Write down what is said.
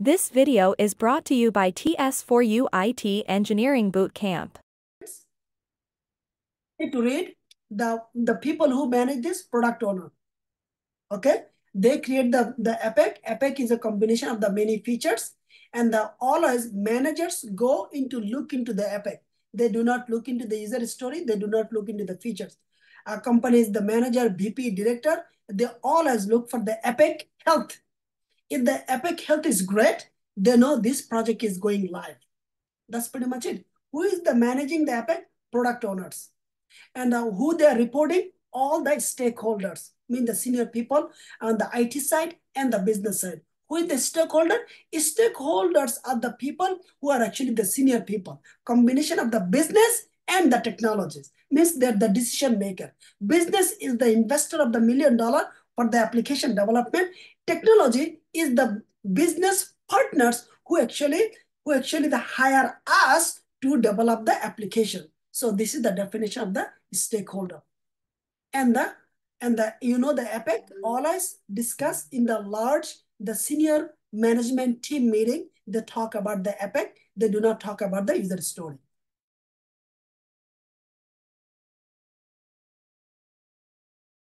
This video is brought to you by TS4U IT Engineering Bootcamp. to read the the people who manage this product owner. Okay? They create the the epic. Epic is a combination of the many features and the always managers go into look into the epic. They do not look into the user story. They do not look into the features. Company is the manager vp director. They always look for the epic health if the epic health is great they know this project is going live that's pretty much it who is the managing the epic product owners and uh, who they are reporting all the stakeholders mean the senior people on the IT side and the business side. Who is the stakeholder? Stakeholders are the people who are actually the senior people. Combination of the business and the technologies means they're the decision maker. Business is the investor of the million dollar for the application development. Technology is the business partners who actually who actually the hire us to develop the application. So this is the definition of the stakeholder. And the and the you know the epic always discuss in the large the senior management team meeting they talk about the epic they do not talk about the user story